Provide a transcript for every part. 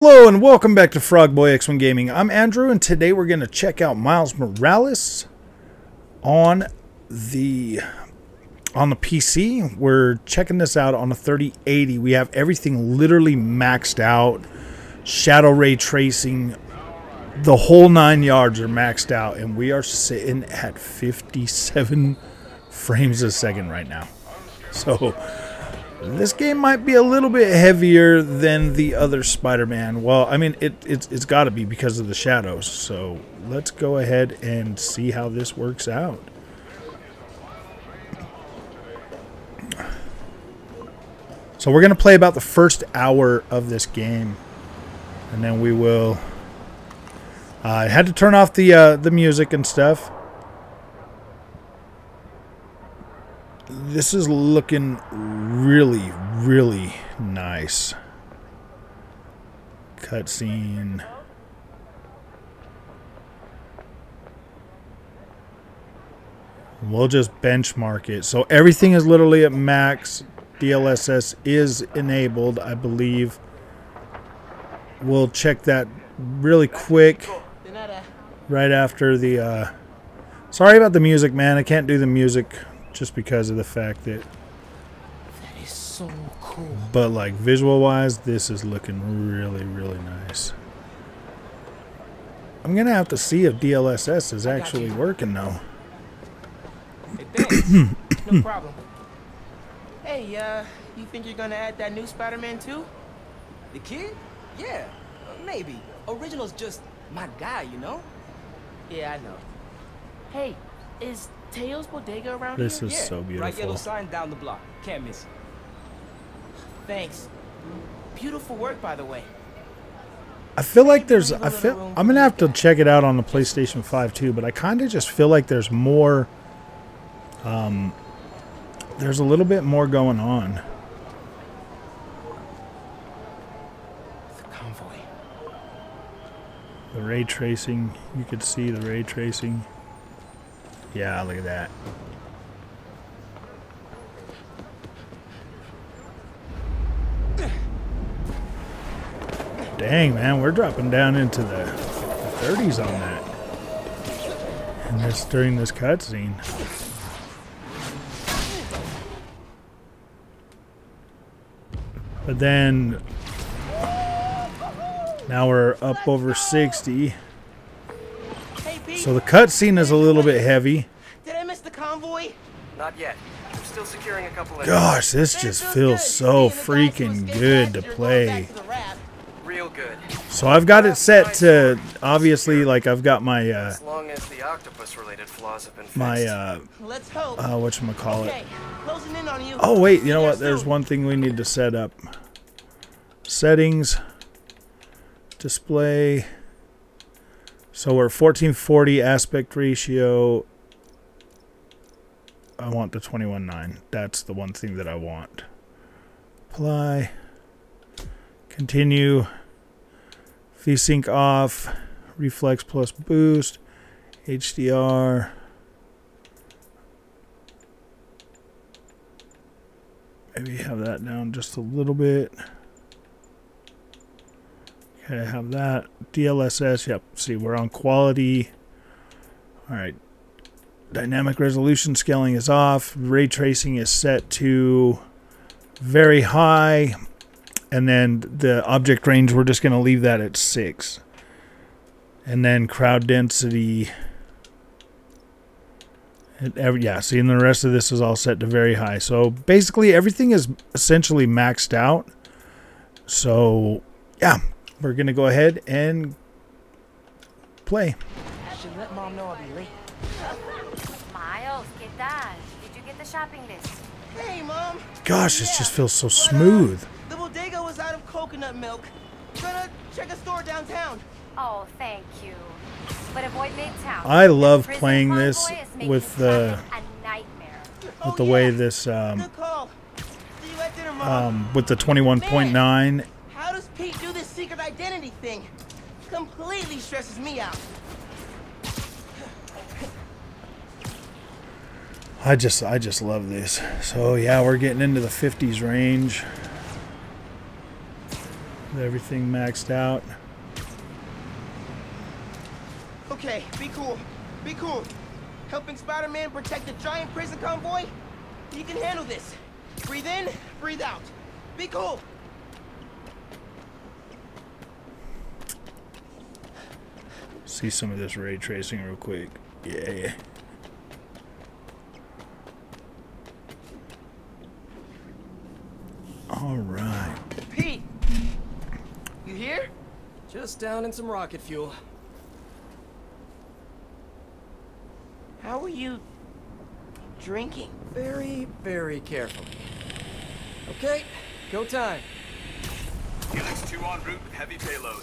Hello and welcome back to Frogboy X1 Gaming. I'm Andrew and today we're going to check out Miles Morales on the on the PC. We're checking this out on a 3080. We have everything literally maxed out. Shadow ray tracing, the whole 9 yards are maxed out and we are sitting at 57 frames a second right now. So this game might be a little bit heavier than the other Spider-Man. Well, I mean, it, it's, it's got to be because of the shadows. So let's go ahead and see how this works out. So we're going to play about the first hour of this game. And then we will... Uh, I had to turn off the, uh, the music and stuff. This is looking really, really nice. Cutscene. We'll just benchmark it. So everything is literally at max. DLSS is enabled, I believe. We'll check that really quick right after the... Uh, sorry about the music, man. I can't do the music just because of the fact that that is so cool. But like visual wise, this is looking really, really nice. I'm gonna have to see if DLSS is actually working though. Hey, no problem. Hey, uh, you think you're gonna add that new Spider-Man too? The kid? Yeah, uh, maybe. Original's just my guy, you know? Yeah, I know. Hey, is Teo's Bodega around this is yeah, so beautiful. Right yellow sign down the block. Can't miss it. Thanks. Beautiful work, by the way. I feel like there's. I feel. I'm gonna have to check it out on the PlayStation 5 too. But I kind of just feel like there's more. Um. There's a little bit more going on. The convoy. The ray tracing. You could see the ray tracing. Yeah, look at that. Dang, man, we're dropping down into the 30s on that. And this during this cutscene. But then now we're up over 60. So the cutscene is a little bit heavy. Did I miss the convoy? Not yet. I'm still securing a couple of Gosh, this just feels so freaking good to play. real good. So I've got it set to obviously like I've got my uh As long as the octopus related flaws have been fixed. my uh Let's hope. uh whatchamacallit. Okay, closing in on you. Oh wait, you know what? There's one thing we need to set up. Settings display so we're 1440 aspect ratio. I want the 21.9. That's the one thing that I want. Apply. Continue. VSync off. Reflex plus boost. HDR. Maybe have that down just a little bit. Okay, I have that. DLSS, yep. See, we're on quality. All right. Dynamic resolution scaling is off. Ray tracing is set to very high. And then the object range, we're just going to leave that at 6. And then crowd density. Every, yeah, see, and the rest of this is all set to very high. So basically, everything is essentially maxed out. So, yeah, we're going to go ahead and play. Should let mom know I'll be late. Miles, ¿qué tal? Did you get the shopping list? Hey, mom. Gosh, this Yeah, just feels so but, uh, smooth. the bodega was out of coconut milk. Gonna check a store downtown. Oh, thank you. But avoid Midtown. I love Prison playing this with the nightmare. with Oh, the way this um, Good call. See you at dinner, mom. um with the 21.9 How does Pete do this secret identity thing? Completely stresses me out. I just I just love this. So yeah, we're getting into the 50s range. Everything maxed out. Okay, be cool. Be cool. Helping Spider-Man protect a giant prison convoy? You can handle this. Breathe in, breathe out. Be cool. See some of this ray tracing real quick. Yeah. All right. Pete! You here? Just down in some rocket fuel. How are you drinking? Very, very carefully. Okay, go time. Helix 2 en route with heavy payload.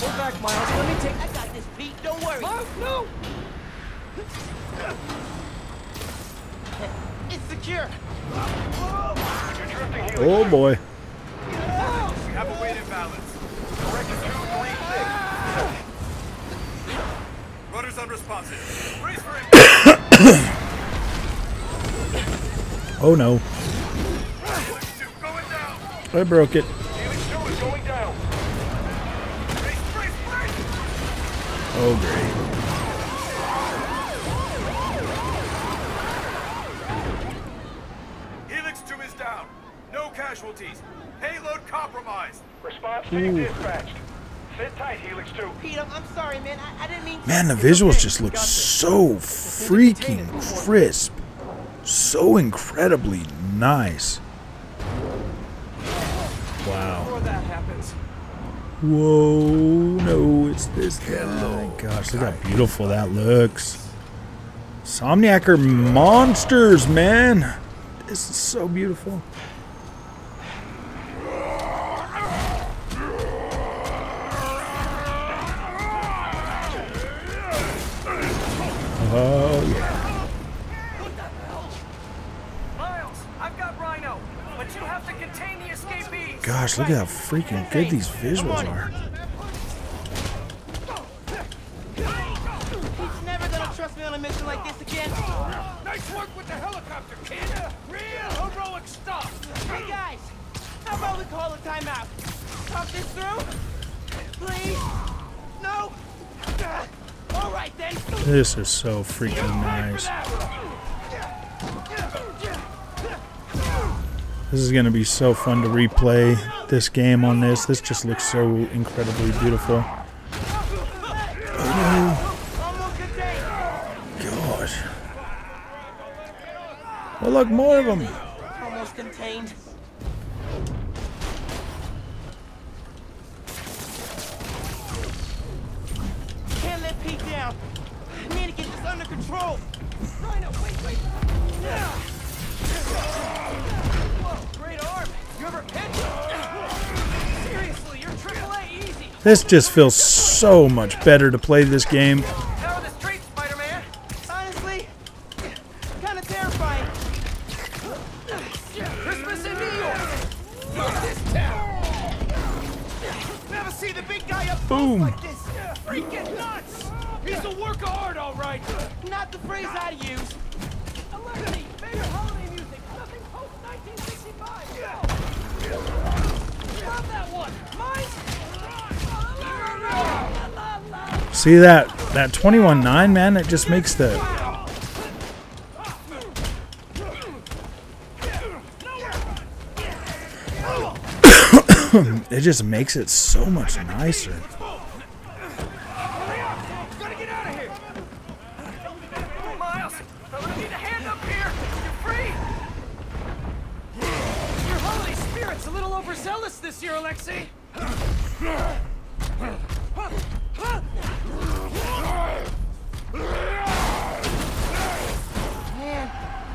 Hold back, Miles. Let me take. I got this, Pete. Don't worry. Miles, no! It's secure. You're drifting, Helix. Oh boy. We have a weight imbalance. Corrected 236. Rudder's unresponsive. Brace for impact. Oh no. Helix 2 going down. I broke it. Oh great. Helix 2 is down. No casualties. Payload compromised. Response being dispatched. Sit tight, Helix 2. Pete, I'm, I'm sorry, man. I, I didn't mean to. Man, the visuals okay. just look so freaking crisp. So incredibly nice. Wow. Before that happens. Whoa, no, it's this guy. Oh my gosh, look how beautiful that looks. Somniac are monsters, man. This is so beautiful. Oh, yeah. Miles, I've got Rhino, but you have to contain the escapees. Gosh, look at how freaking good these visuals are. He's never gonna trust me on a mission like this again. Nice work with the helicopter, kid. Real heroic stuff. Hey guys, how about we call a timeout? Talk this through? Please? No? All right then. This is so freaking nice. This is going to be so fun to replay this game on this. This just looks so incredibly beautiful. Almost. Gosh. Oh, look, more of them. Almost contained. Can't let Pete down. I need to get this under control. Rhino, wait, wait. Whoa, This just feels so much better to play this game. See that that 21-9, man? It just makes the it just makes it so much nicer.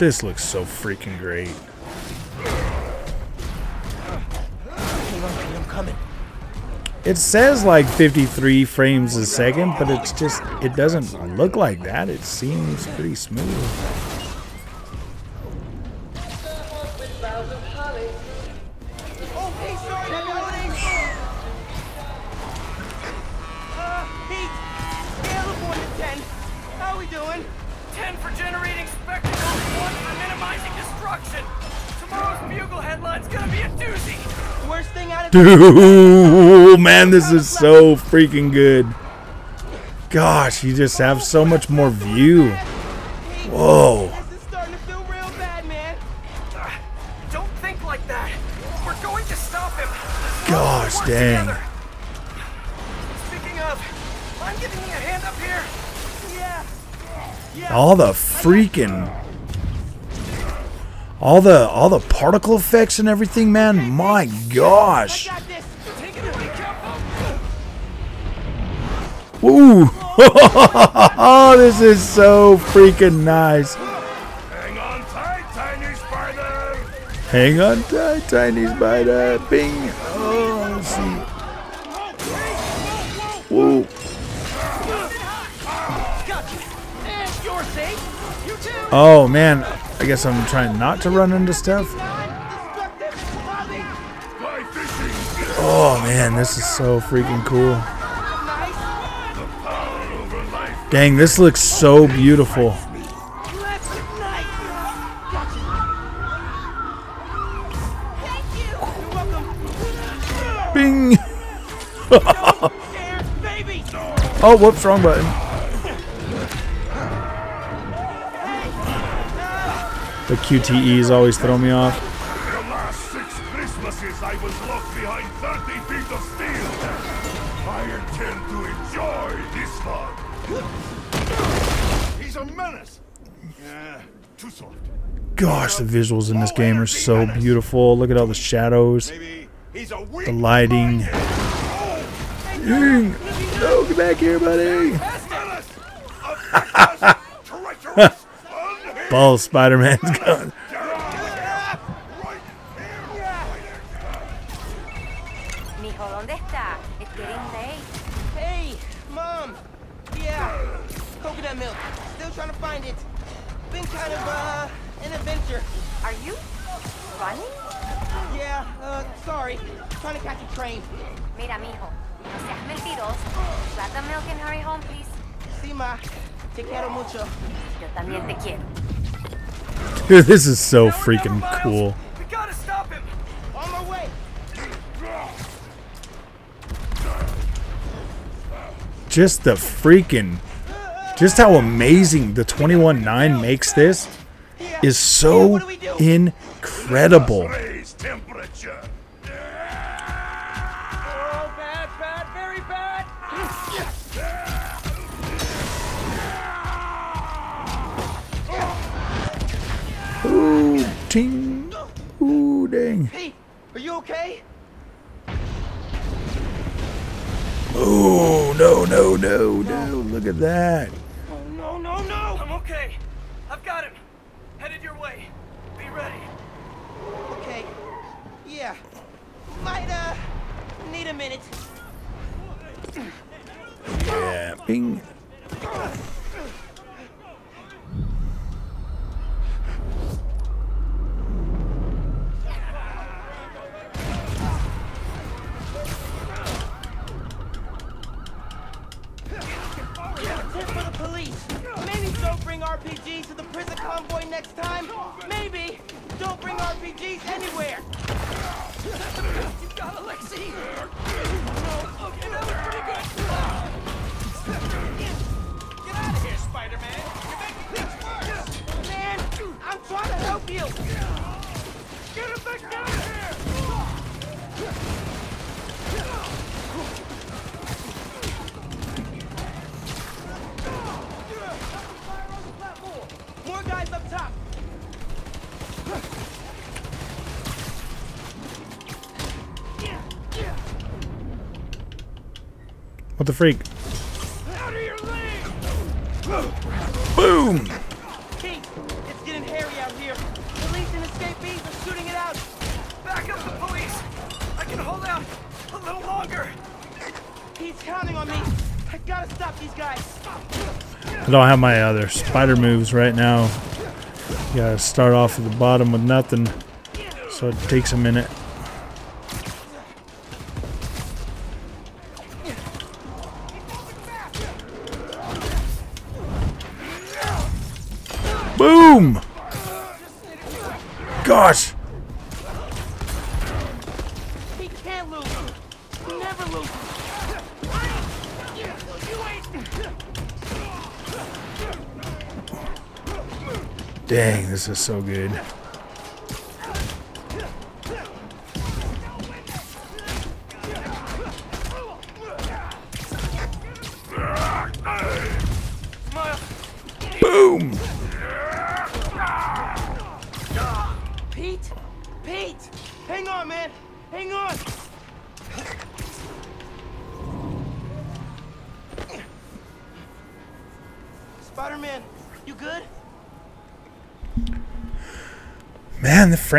This looks so freaking great. It says like 53 frames a second, but it's just, it doesn't look like that. It seems pretty smooth. Dude, man, this is so freaking good. Gosh, you just have so much more view. Whoa. This is starting to feel real bad, man. Don't think like that. We're going to stop him. Gosh, dang. together. Speaking of, all the all the particle effects and everything, man. My gosh. I got this. Take it away, Capo. Ooh. oh, this is so freaking nice. Hang on tight, tiny spider! Hang on tight, tiny spider. Bing. Oh, let's see. Whoa. And you're safe. You too. Oh man, I guess I'm trying not to run into stuff. Oh man, this is so freaking cool. Dang, this looks so beautiful. Bing. Oh, whoops, wrong button. The QTEs always throw me off. The last six Christmases I was locked behind 30 feet of steel! I intend to enjoy this one! He's a menace! Yeah, too soft. Gosh, the visuals in this game are so beautiful. Look at all the shadows, Maybe he's a weak the lighting. No, get back here, buddy. menace! A vicious, treacherous, unhinged Ball Spider-Man's gone. Mijo, ¿dónde está? It's getting late. Hey, mom. Yeah. Coconut milk. Still trying to find it. Been kind of uh an adventure. Are you running? Yeah. Uh, sorry. Trying to catch a train. Mira, mijo, no seas mentiroso. Grab the milk and hurry home, please. See ma. Te quiero mucho. Yo también te quiero. Dude, this is so freaking cool. We gotta stop him. On my way. Just the freaking, just how amazing the 21-9 makes this is so incredible. Ting. Ooh, dang. Hey, are you okay? Oh, no, no, no, no. Look at that. Oh no, no, no. I'm okay. I've got him. Headed your way. Be ready. Okay. Yeah. Might uh need a minute. Yeah, bing. The freak? Out of your lane! Boom. Keith, it's getting hairy out here. Police and escapees are shooting it out. Back up the police. I can hold out. A little longer. He's counting on me. I gotta stop these guys. I don't have my other spider moves right now. You gotta start off at the bottom with nothing. So it takes a minute. Boom! Gosh! He can't lose. He never loses. Dang, this is so good.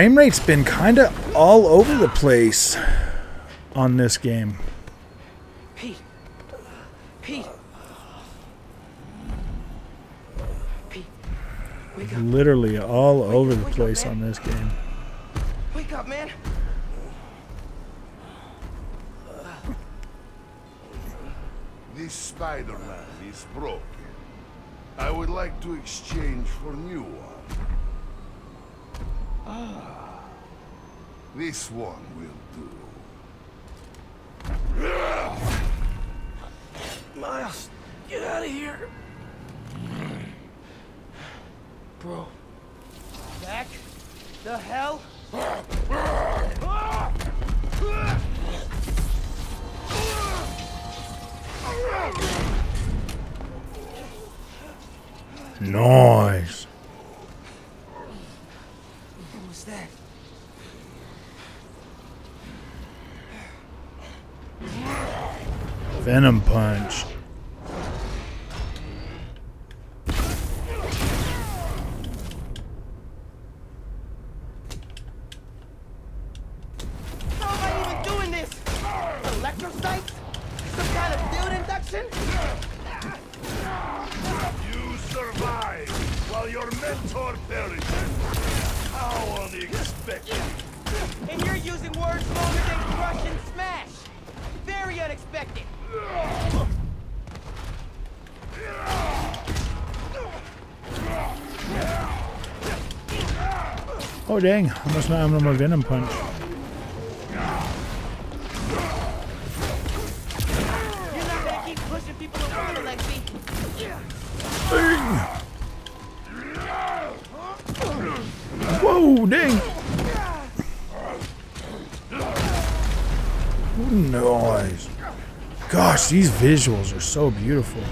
Frame rate's been kind of all over the place on this game. Pete. Pete. Pete. Wake up. Literally all over the wake up, place on this game. Wake up, man. This Spider-Man is broken. I would like to exchange for new one. Ah. This one will do. Miles, get out of here. Bro. Back? The hell? Nice. What was that? Venom punch. Dang, I must not have no more venom punch. Alexi. Whoa, dang. Oh, nice. Gosh, these visuals are so beautiful.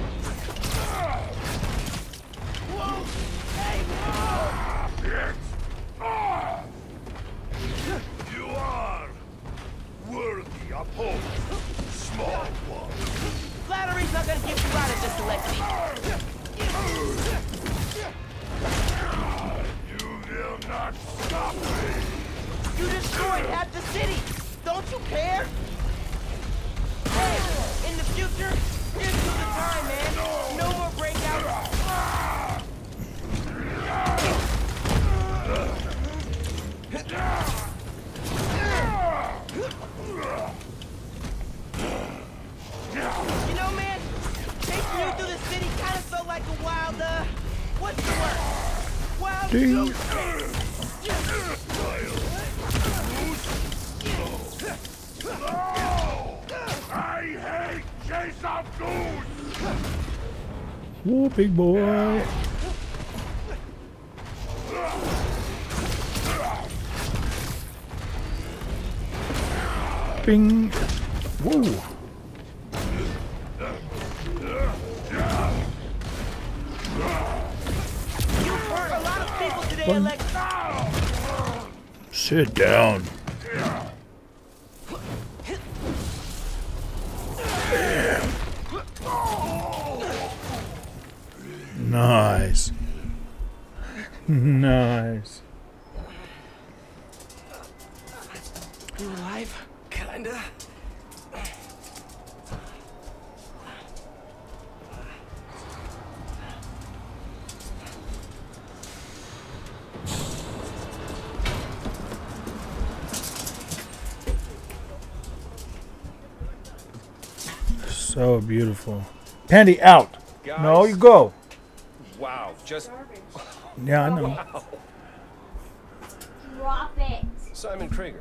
Big boy. You alive? Kinda. So beautiful. Pandy out. Guys. No, you go. Wow, just. Yeah, I know. Wow. Drop it. Simon Krieger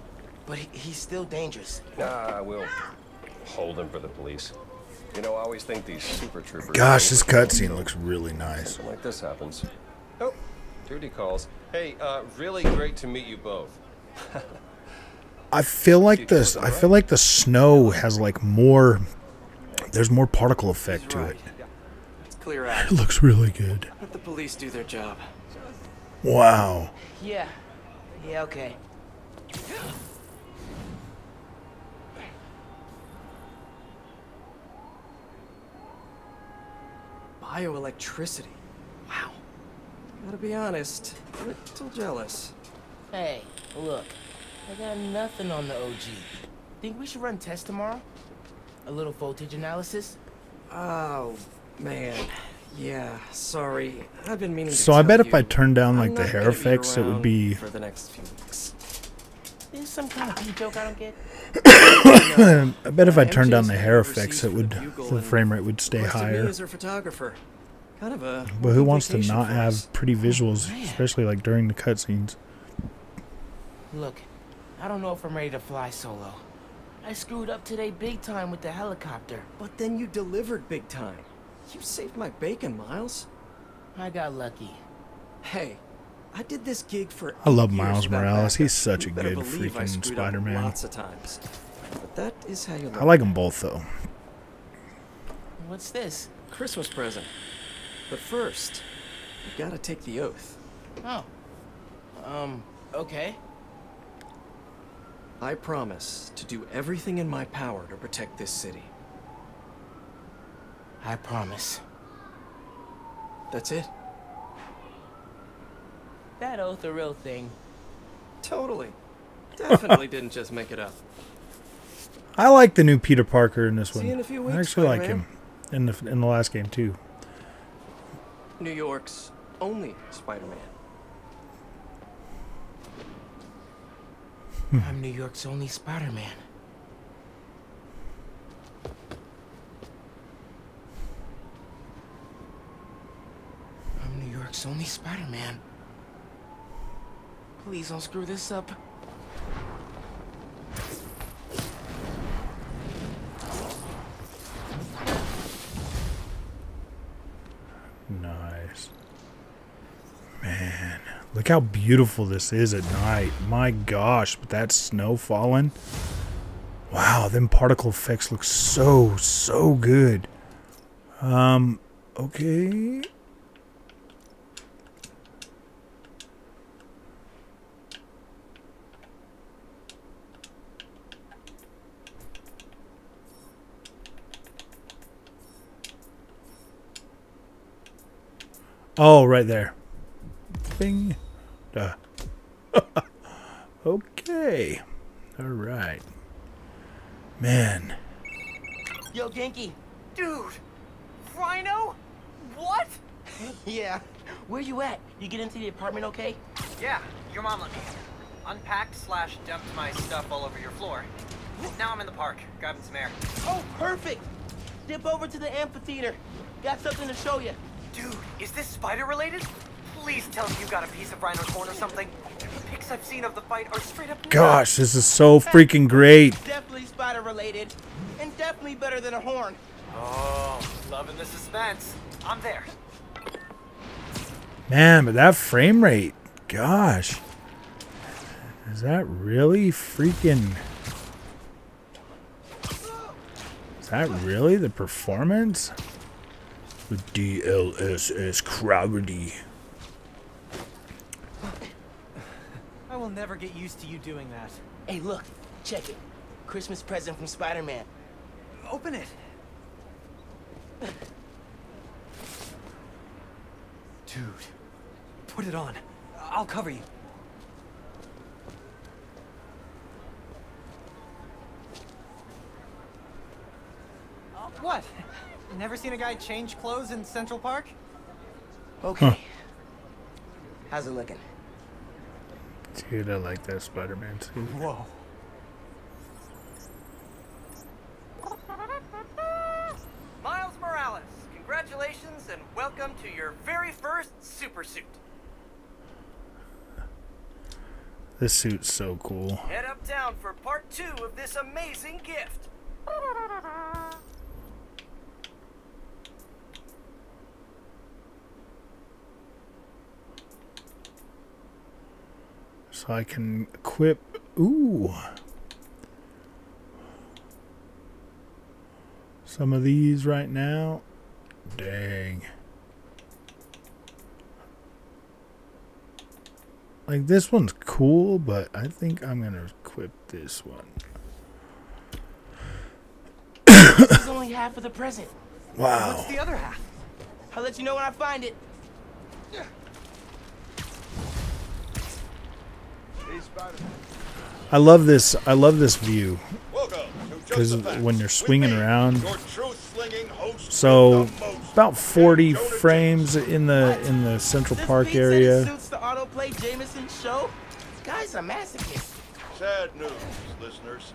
But he, he's still dangerous. Nah, we'll hold him for the police. You know, I always think these super troopers... Gosh, this cutscene looks really nice. Something like this happens. Oh, duty calls. Hey, uh, really great to meet you both. I feel like this. I feel like the snow has like more. There's more particle effect to it. It's clear out. It looks really good. Let the police do their job. Wow. Yeah. Yeah, okay. Bioelectricity. Wow. Gotta be honest, a little jealous. Hey, look. I got nothing on the OG. Think we should run tests tomorrow? A little voltage analysis? Oh, man. Yeah, sorry. I've been meaning to So I tell bet if I turned down like the hair gonna effects, it would be. for the next few weeks. Is some kind of pee joke I don't get? I bet if I turned down the hair effects, it would the frame rate would stay Looks higher. as her photographer. Kind of a But who wants to not have pretty visuals, Man. especially like during the cutscenes? Look, I don't know if I'm ready to fly solo. I screwed up today big time with the helicopter. But then you delivered big time. You saved my bacon, Miles. I got lucky. Hey, I did this gig for. I love Miles Morales. He's such a good freaking Spider-Man. Lots of times. But that is how you learn. I like them both though. What's this? Christmas present. But first, you gotta take the oath. Oh. Um, okay. I promise to do everything in my power to protect this city. I promise. That's it. That oath a real thing. Totally. Definitely didn't just make it up. I like the new Peter Parker in this See one. you in a few I actually like Spider-Man. him in the in the last game too. New York's only Spider-Man. Hmm. I'm New York's only Spider-Man. I'm New York's only Spider-Man. Please don't screw this up. Nice. Man, look how beautiful this is at night. My gosh, but that snow falling. Wow, them particle effects look so, so good. Um, okay. Oh, right there. Bing. Duh. okay. All right. Man. Yo, Ganke. Dude! Rhino? What? Yeah. Where you at? You get into the apartment okay? Yeah, your mom let me. Unpacked slash dumped my stuff all over your floor. Now I'm in the park, grabbing some air. Oh, perfect. Dip over to the amphitheater. Got something to show you. Dude, is this spider related? Please tell me you got a piece of Rhino's horn or something. The pics I've seen of the fight are straight up Gosh, this is so freaking great. Definitely spider related. And definitely better than a horn. Oh, loving the suspense. I'm there. Man, but that frame rate. Gosh. Is that really freaking. Is that really the performance? The DLSS gravity. I will never get used to you doing that. Hey, look. Check it. Christmas present from Spider-Man. Open it. Dude, put it on. I'll cover you. Uh, What? Never seen a guy change clothes in Central Park? Okay. How's it looking? Dude, I like that Spider-Man too. Whoa. Miles Morales, congratulations and welcome to your very first super suit. This suit's so cool. Head uptown for part two of this amazing gift. So I can equip. Ooh. Some of these right now. Dang. Like this one's cool, but I think I'm gonna equip this one. this is only half of the present. Wow. What's the other half? I'll let you know when I find it. I love this. I love this view because Just the Facts. when you're swinging around. your truth-slinging host So with the most, about 40 frames in the in the Central Park beat it area. suits the autoplay Jameson show. Guy's a masochist. Sad news, listeners.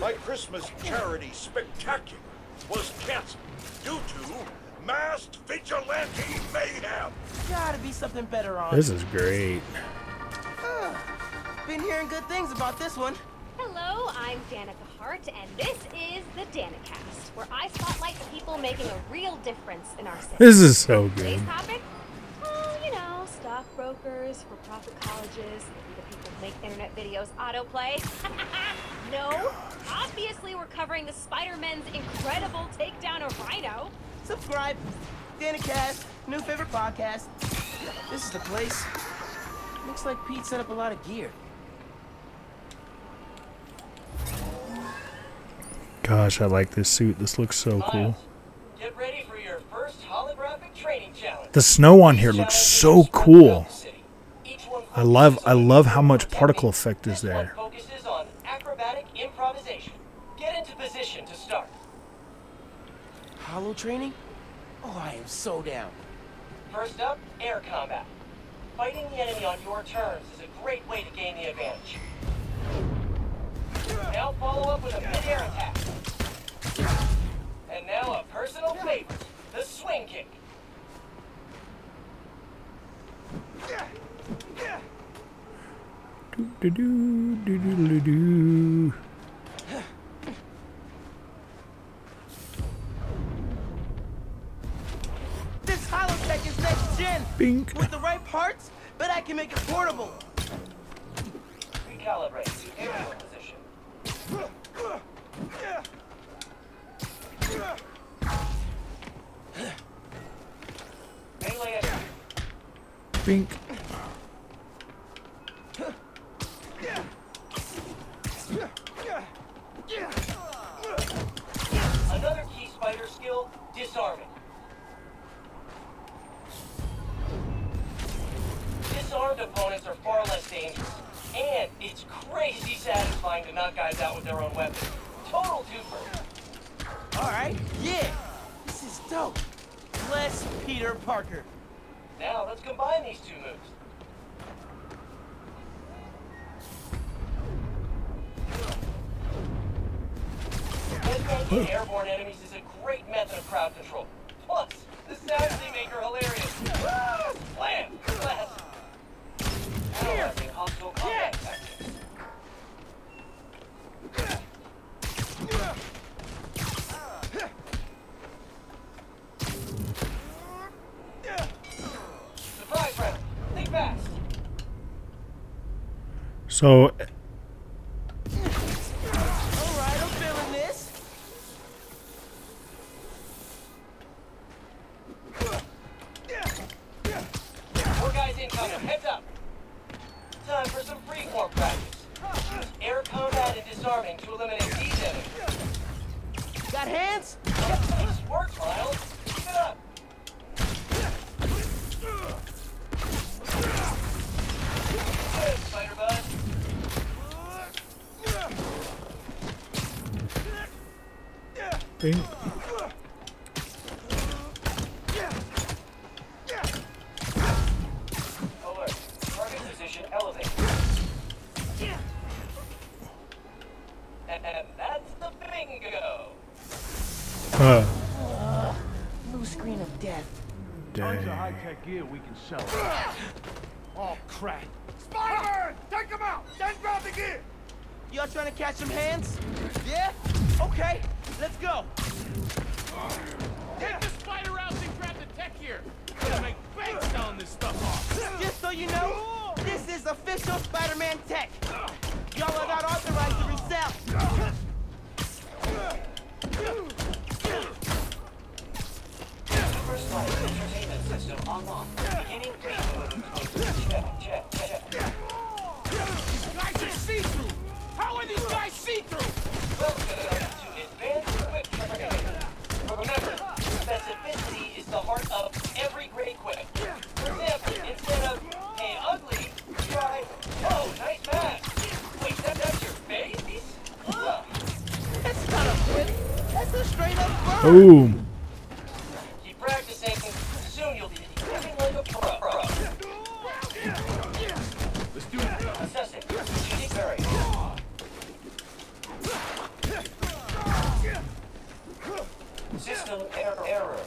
My Christmas charity spectacular was canceled due to masked vigilante mayhem. Gotta be something better on. This is great. Been hearing good things about this one. Hello, I'm Danika Hart, and this is the Danikast, where I spotlight the people making a real difference in our city. This is so Today's good. topic? Oh, you know, stockbrokers, for-profit colleges, maybe the people who make internet videos autoplay. no, obviously we're covering the Spider-Man's incredible takedown of Rhino. Subscribe. Danikast, new favorite podcast. This is the place. Looks like Pete set up a lot of gear. Gosh, I like this suit. This looks so cool. Get ready for your first holographic training challenge. The snow on here looks so cool. I love I love how much particle effect is there. Focuses on acrobatic improvisation. Get into position to start. Hollow training? Oh, I am so down. First up, air combat. Fighting the enemy on your terms is a great way to gain the advantage. Now follow up with a mid-air attack. And now a personal favorite, the swing kick. Do, do, do, do, do, do. This holotech is next gen. Bink. With the right parts, bet I can make it portable. So Boom. keep practicing. Soon you'll be living like a pro. Let's do it. Assessing. Strategic bearing. System error. error.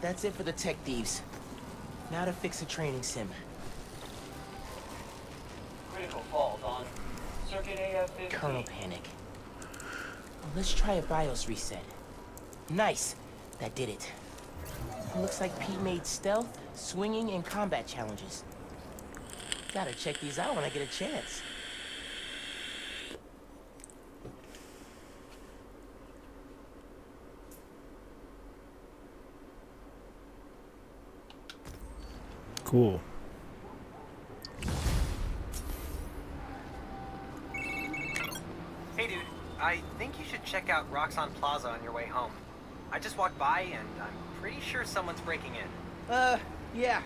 That's it for the tech thieves. Now to fix a training sim. Critical fault on circuit AF-15. Kernel panic. Let's try a BIOS reset. Nice. That did it. Looks like Pete made stealth, swinging, and combat challenges. Gotta check these out when I get a chance. Cool. Hey, dude. I think you should check out Roxxon Plaza on your way home. I just walked by and I'm pretty sure someone's breaking in. Uh, yeah.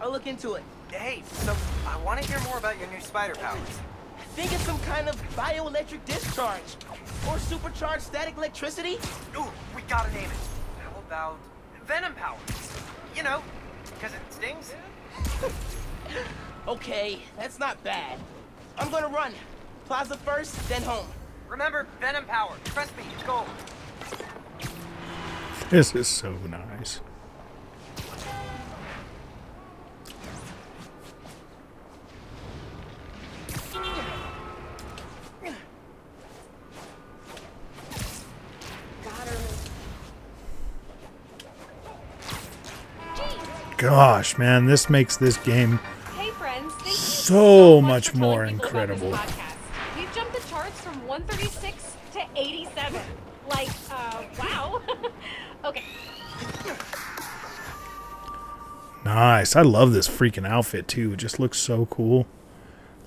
I'll look into it. Hey, so I want to hear more about your new spider powers. I think it's some kind of bioelectric discharge. Or supercharged static electricity. Ooh, we gotta name it. How about Venom powers? You know, because it stings. Okay, that's not bad. I'm gonna run. Plaza first, then home. Remember, Venom power. Trust me, it's gold. This is so nice. Gosh, man, this makes this game Hey friends, you So much much more people about this incredible. We've jumped the charts from 136 to 87. Like, uh, wow. okay. nice. I love this freaking outfit too. It just looks so cool.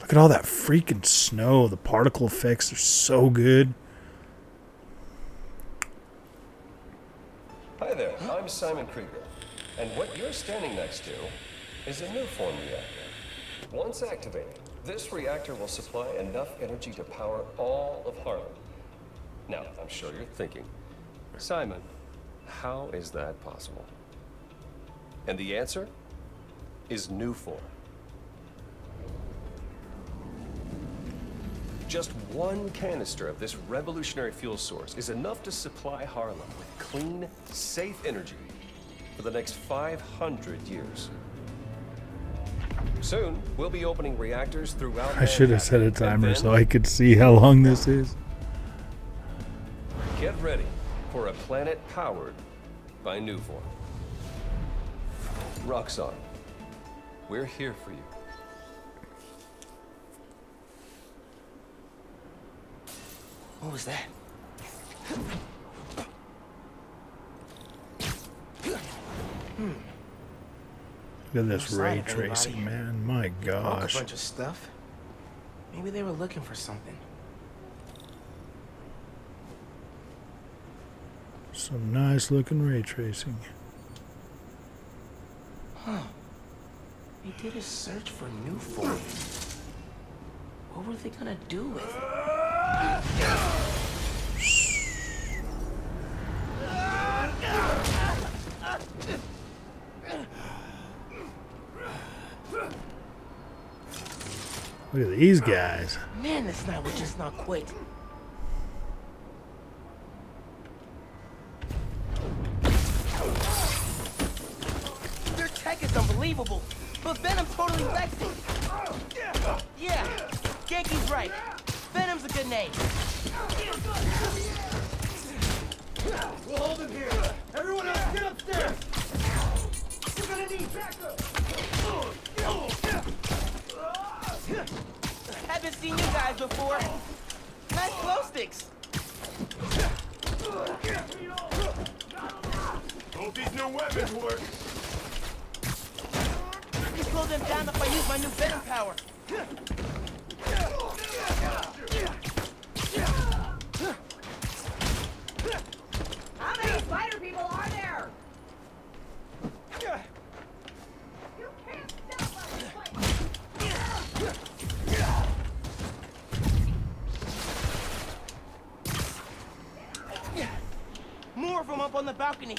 Look at all that freaking snow. The particle effects are so good. Hi there, I'm Simon Krieger, and what you're standing next to is a Nuform reactor. Once activated, this reactor will supply enough energy to power all of Harlem. Now, I'm sure you're thinking, Simon, how is that possible? And the answer is Nuform. Just one canister of this revolutionary fuel source is enough to supply Harlem with clean, safe energy for the next 500 years. Soon, we'll be opening reactors throughout I should have set a timer so I could see how long this is. Get ready for a planet powered by Nuform. Roxxon, we're here for you. What was that? Look at this No ray tracing, man. My gosh. a bunch of stuff. Maybe they were looking for something. Some nice looking ray tracing. Huh. They did a search for Nuforms. What were they gonna do with it? Look at these guys. Man, this night was just not quit. Balcony.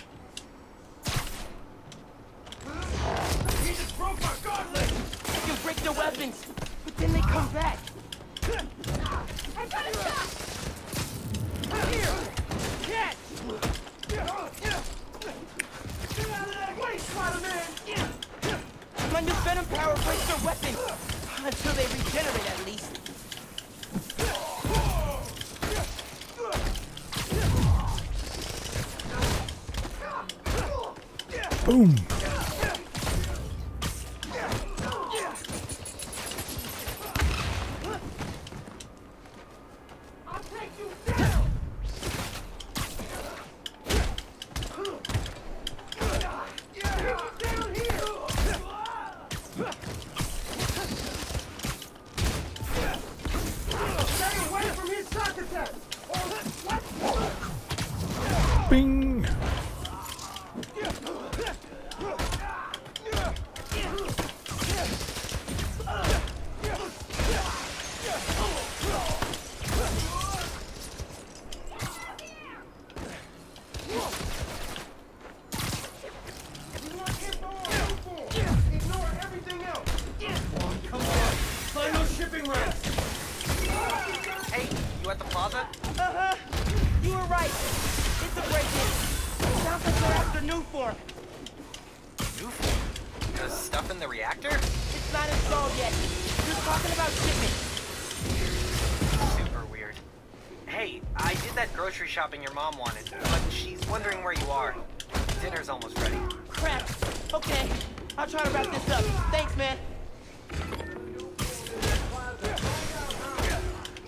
Right. It's a break-in. Sounds like they're after new form. Nuform? The stuff in the reactor? It's not installed yet. You're talking about shipment. Super weird. Hey, I did that grocery shopping your mom wanted, but she's wondering where you are. Dinner's almost ready. Crap. Okay. I'll try to wrap this up. Thanks, man.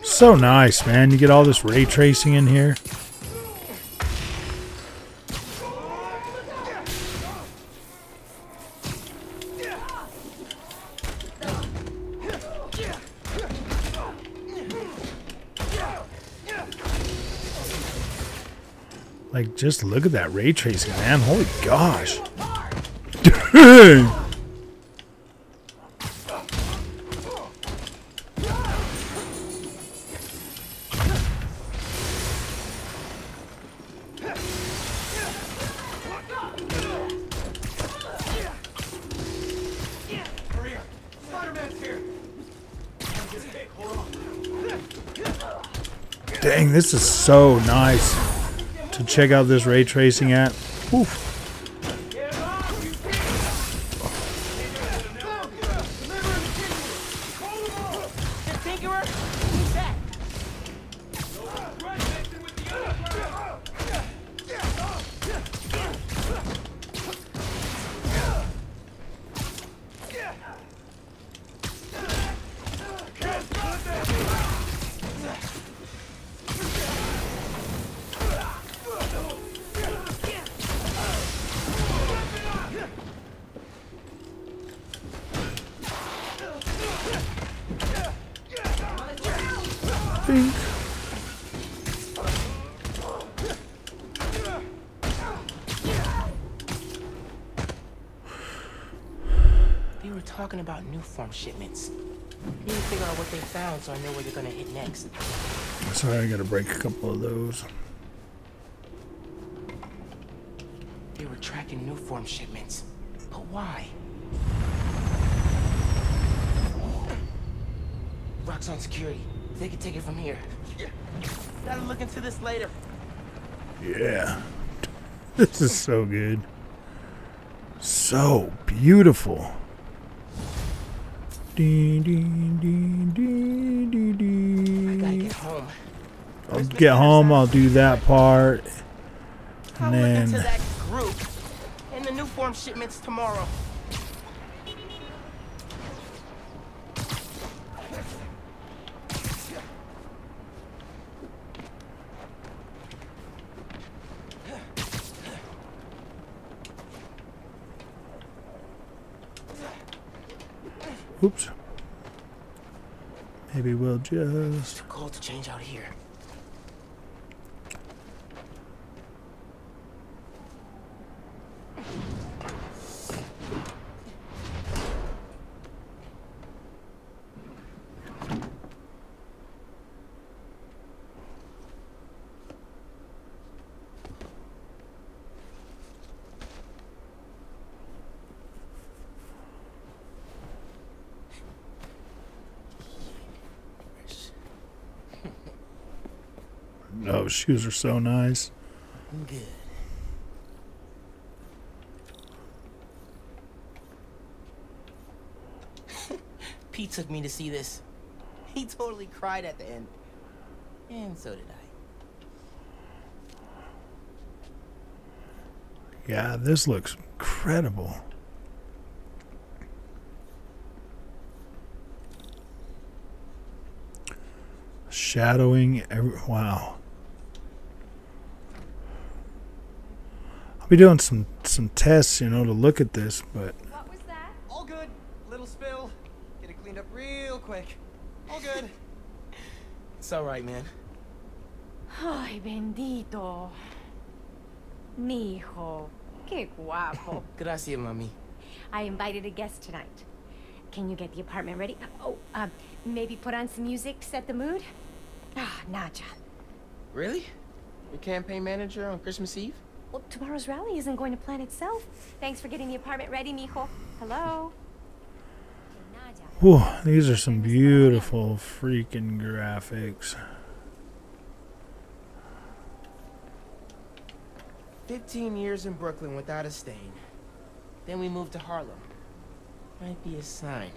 So nice, man. You get all this ray tracing in here. Just look at that ray tracing, man. Holy gosh. Dang. Dang, this is so nice check out this ray tracing at. Oof. Talking about Nuform shipments. Need to figure out what they found so I know where they're gonna hit next. Sorry, I gotta break a couple of those. They were tracking Nuform shipments. But why? Roxxon security. They can take it from here. Gotta look into this later. Yeah. This is so good. So beautiful. Dee, dee, dee. I gotta get home. I'll get home, I'll do that part. I'll And look into that group and the Nuform shipments tomorrow. Oops. Maybe we'll just It's too Cold to change out here. Oh, shoes are so nice. I'm Good. Pete took me to see this. He totally cried at the end. And so did I. Yeah, this looks incredible. Shadowing every wow. I'll be doing some some tests, you know, to look at this, but What was that? All good. Little spill. Get it cleaned up real quick. All good. It's alright, man. Ay, bendito. Mi hijo. Qué guapo. Gracias, mami. I invited a guest tonight. Can you get the apartment ready? Oh, um, maybe put on some music to set the mood? Ah, Naja. Really? Your campaign manager on Christmas Eve? Well, tomorrow's rally isn't going to plan itself. Thanks for getting the apartment ready, mijo. Hello? whew, these are some beautiful freaking graphics. Fifteen years in Brooklyn without a stain. Then we moved to Harlem. Might be a sign.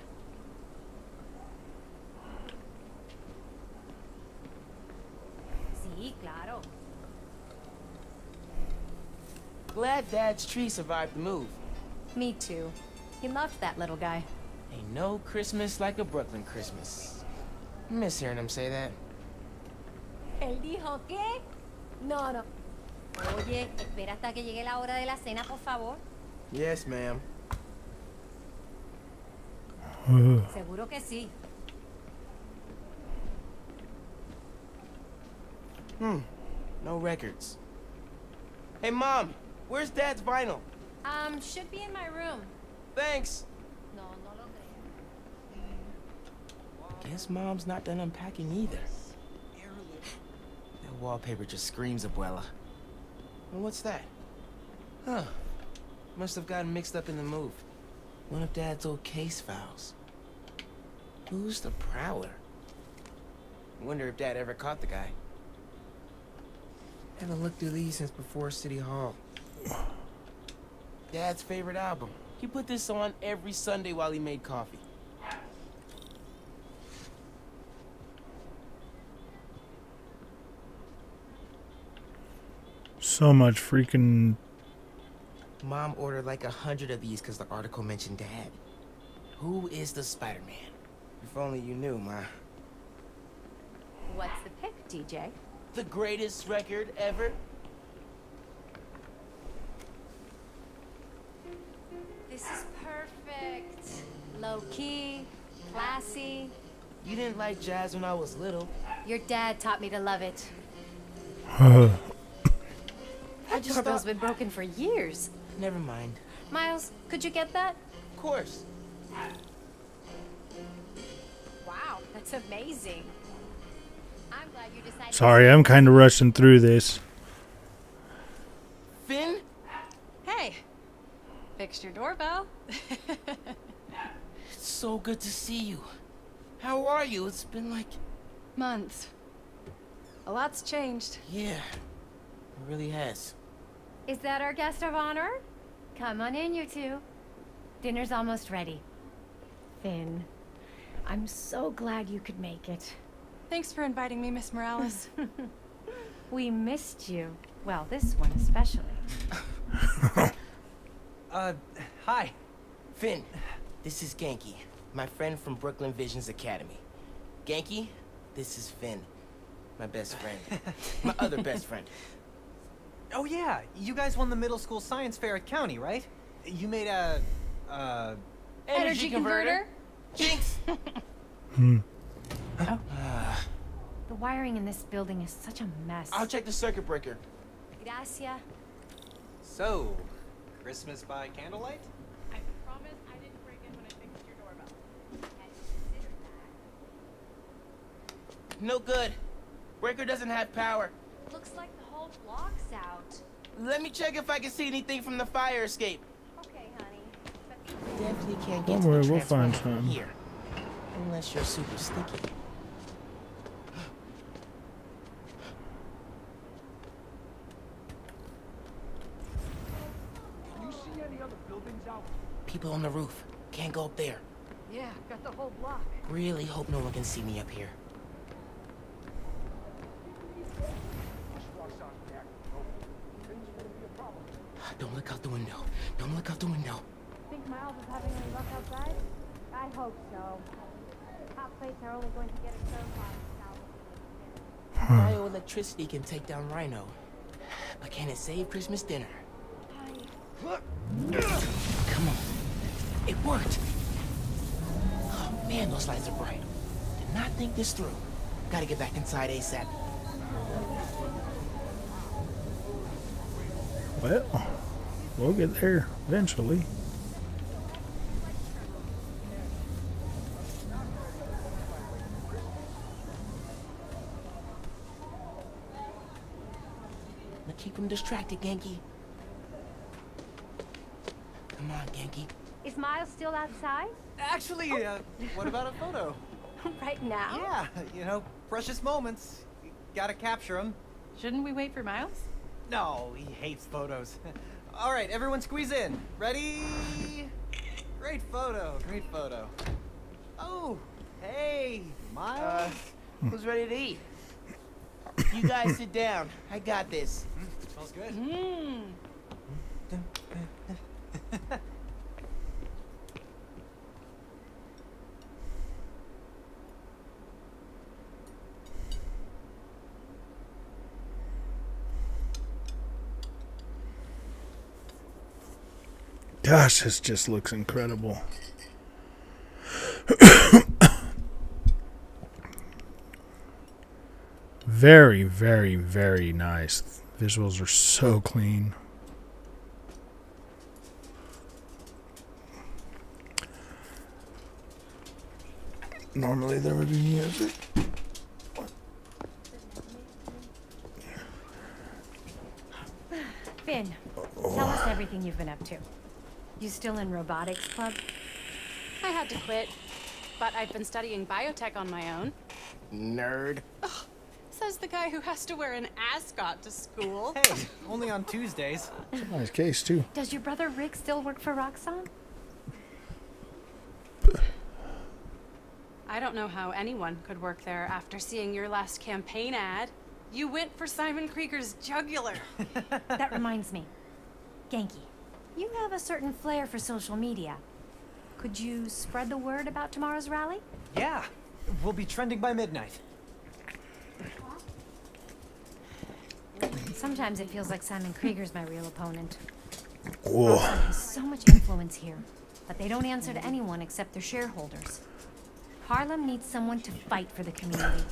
Sí, claro. Glad Dad's tree survived the move. Me too. He loved that little guy. Ain't no Christmas like a Brooklyn Christmas. Miss hearing him say that. ¿Él dijo qué? No, no. Oye, espera hasta que llegue la hora de la cena, por favor. Yes, ma'am. Seguro que sí. Hmm. No records. Hey, Mom, where's Dad's vinyl? Um, should be in my room. Thanks. No, no lo creo. Guess Mom's not done unpacking either. That wallpaper just screams Abuela. And what's that? Huh. Must have gotten mixed up in the move. One of Dad's old case files. Who's the Prowler? Wonder if Dad ever caught the guy. Haven't looked through these since before City Hall. Dad's favorite album. He put this on every Sunday while he made coffee. So much freaking Mom ordered like a hundred of these because the article mentioned Dad. Who is the Spider-Man? If only you knew, Ma. What's the pick, DJ? The greatest record ever? Low key, classy. You didn't like jazz when I was little. Your dad taught me to love it. That doorbell's been broken for years. Never mind. Miles, could you get that? Of course. Wow, that's amazing. I'm glad you decided. sorry, I'm kind of rushing through this. Phin? Hey, fixed your doorbell. It's so good to see you. How are you? It's been like months. A lot's changed. Yeah, it really has. Is that our guest of honor? Come on in, you two. Dinner's almost ready. Phin, I'm so glad you could make it. Thanks for inviting me, Miss Morales. we missed you. Well, this one especially. uh, hi. Phin, this is Ganke, my friend from Brooklyn Visions Academy. Ganke, this is Phin, my best friend. my other best friend. Oh yeah, you guys won the middle school science fair at County, right? You made a, uh... Energy, Energy converter? Jinx! hmm. Oh. the wiring in this building is such a mess. I'll check the circuit breaker. Gracias. So, Christmas by candlelight? I promise I didn't break in when I fixed your doorbell. No good. Breaker doesn't have power. Looks like the whole block's out. Let me check if I can see anything from the fire escape. Okay, honey. Definitely can't get Don't to worry, the we'll find transformer from some. here. Unless you're super sticky. Can you see any other buildings out? People on the roof. Can't go up there. Yeah, got the whole block. Really hope no one can see me up here. Don't look out the window. Don't look out the window. Think Miles is having any luck outside? I hope so. Hot plates are only going to get us so far. Bioelectricity hmm. can take down Rhino. But can it save Christmas dinner? Come on. It worked. Oh man, those lights are bright. Did not think this through. Gotta get back inside ASAP. Well, we'll get there eventually. Him distracted, Ganke. Come on, Ganke. Is Miles still outside? Actually, uh, what about a photo? right now? Yeah, you know, precious moments. You gotta capture them. Shouldn't we wait for Miles? No, he hates photos. All right, everyone squeeze in. Ready? Great photo, great photo. Oh, hey, Miles. Uh, who's ready to eat? You guys sit down. I got this. Smells good. Mmm. Gosh, this just looks incredible. Very, very, very nice. Visuals are so clean. Normally there would be music. Phin, tell us everything you've been up to. You still in robotics club? I had to quit, but I've been studying biotech on my own. Nerd. Ugh, says the guy who has to wear an ascot to school. Hey, only on Tuesdays. It's a nice case too. Does your brother Rick still work for Roxxon? I don't know how anyone could work there after seeing your last campaign ad. You went for Simon Krieger's jugular. that reminds me. Ganke, you have a certain flair for social media. Could you spread the word about tomorrow's rally? Yeah, we'll be trending by midnight. Sometimes it feels like Simon Krieger's my real opponent. Whoa. Roxxon so much influence here, but they don't answer to anyone except their shareholders. Harlem needs someone to fight for the community.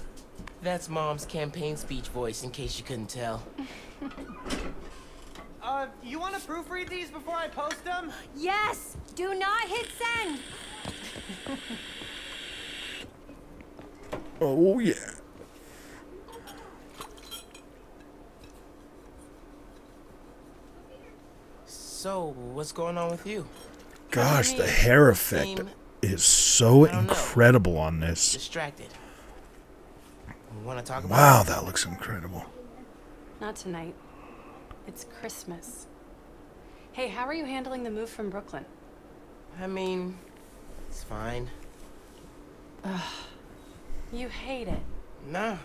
That's Mom's campaign speech voice, in case you couldn't tell. Uh, you want to proofread these before I post them? Yes! Do not hit send! Oh yeah. So, what's going on with you? Gosh, the hair effect. Is so I don't know. incredible on this. Distracted. Want to talk about Wow, that looks incredible. Not tonight. It's Christmas. Hey, how are you handling the move from Brooklyn? I mean, it's fine. Ugh. You hate it. No.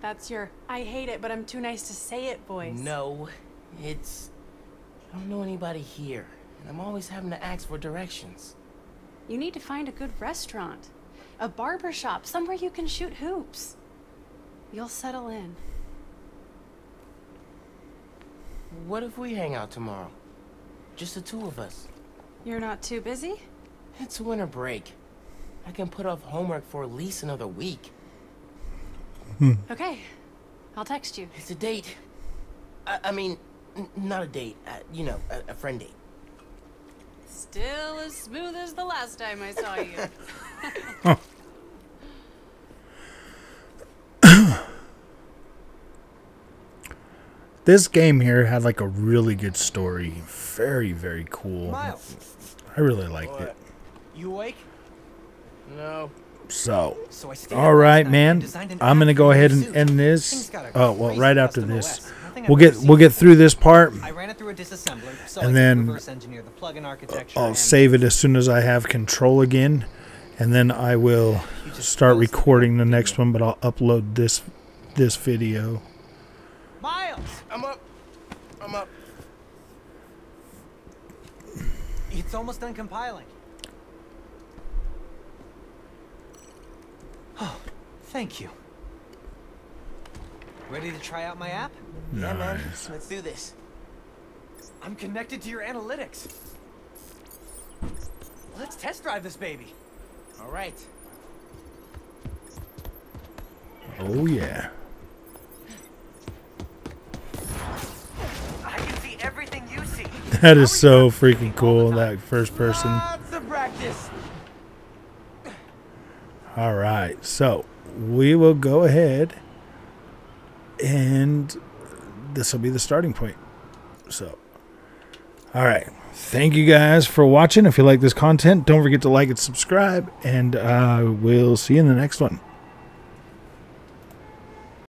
That's your I hate it, but I'm too nice to say it voice. No. It's. I don't know anybody here. And I'm always having to ask for directions. You need to find a good restaurant, a barber shop, somewhere you can shoot hoops. You'll settle in. What if we hang out tomorrow? Just the two of us. You're not too busy? It's winter break. I can put off homework for at least another week. Hmm. Okay. I'll text you. It's a date. I, I mean, n- not a date. Uh, you know, a, a friend date. Still as smooth as the last time I saw you. This game here had like a really good story. Very, very cool. Miles, I really liked it. you awake? No. So, So I stayed up all last right, night man. and designed an I'm gonna go ahead and end this. got a Oh well, right after this, OS. Nothing I've we'll get we'll get through this part. I ran it through a disassembler, so And I then engineer the plugin architecture. I'll and save it as soon as I have control again, and then I will start recording the next one. But I'll upload this this video. Miles, I'm up. I'm up. it's almost done compiling. Oh, thank you. Ready to try out my app? Yeah, man. Let's do this. I'm connected to your analytics. Let's test drive this baby. All right. Oh yeah. I can see everything you see. That is so freaking cool. That first person. Lots of practice. All right, so we will go ahead and this will be the starting point. So, all right. Thank you guys for watching. If you like this content, don't forget to like and subscribe, and uh, we'll see you in the next one.